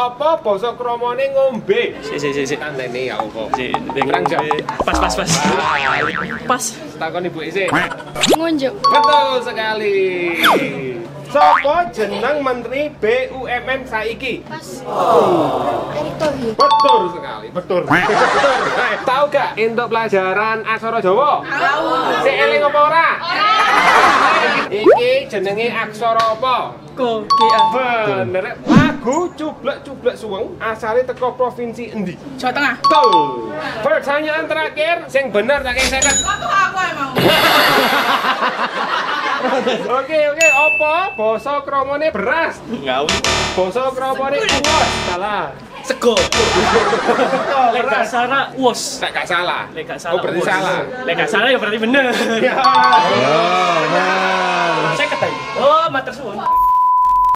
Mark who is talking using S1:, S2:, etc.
S1: Apa basa kramane ngombe?
S2: Si si si si.
S1: Tandene ya apa?
S2: Si,
S1: Kurang jam.
S2: Pas pas pas. Pas.
S1: Takon ibu isi.
S3: Ngunjuk.
S1: Betul sekali. Sopo jeneng Menteri BUMN saiki?
S3: Pas. Erick Thohir.
S1: Betul sekali, betul. betul. Tahu gak untuk pelajaran aksara Jawa? Tahu. Si eling apa ora? Iki jenenge aksara apa?
S2: Ko.
S1: Bener. Lagu cublek-cublek suweng asale teko provinsi endi?
S4: Jawa Tengah.
S1: Betul. Pertanyaan terakhir, sing bener tak saya kan.
S4: Aku emang.
S1: Oke, oke, apa basa kramane beras?
S2: Ngau.
S1: Basa kramane uwas. Salah.
S2: Sego. Lek gak salah, wos.
S1: Tak gak salah.
S2: Lek gak salah.
S1: Oh, berarti salah.
S2: Lek gak salah ya berarti bener.
S1: Ya.
S2: 是我